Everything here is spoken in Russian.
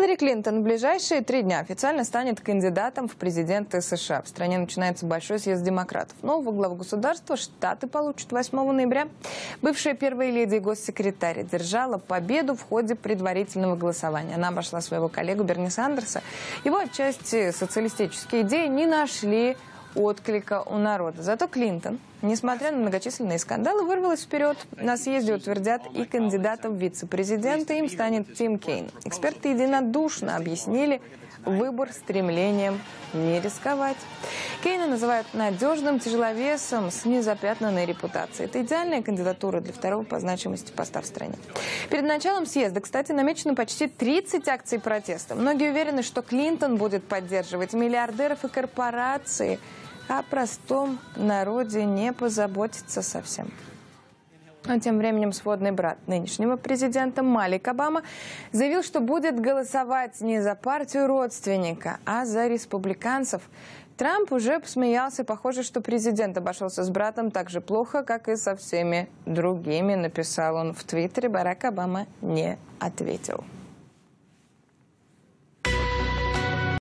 Хиллари Клинтон в ближайшие три дня официально станет кандидатом в президенты США. В стране начинается большой съезд демократов. Нового главу государства Штаты получат 8 ноября. Бывшая первая леди и госсекретарь держала победу в ходе предварительного голосования. Она обошла своего коллегу Берни Сандерса. Его отчасти социалистические идеи не нашли отклика у народа. Зато Клинтон, несмотря на многочисленные скандалы, вырвалась вперед. На съезде утвердят и кандидата в вице-президента. Им станет Тим Кейн. Эксперты единодушно объяснили выбор стремлением не рисковать. Кейна называют надежным тяжеловесом с незапятнанной репутацией. Это идеальная кандидатура для второго по значимости поста в стране. Перед началом съезда, кстати, намечено почти 30 акций протеста. Многие уверены, что Клинтон будет поддерживать миллиардеров и корпорации, о простом народе не позаботится совсем. А тем временем сводный брат нынешнего президента Малик Обама заявил, что будет голосовать не за партию родственника, а за республиканцев. Трамп уже посмеялся. Похоже, что президент обошелся с братом так же плохо, как и со всеми другими, написал он в Твиттере. Барак Обама не ответил.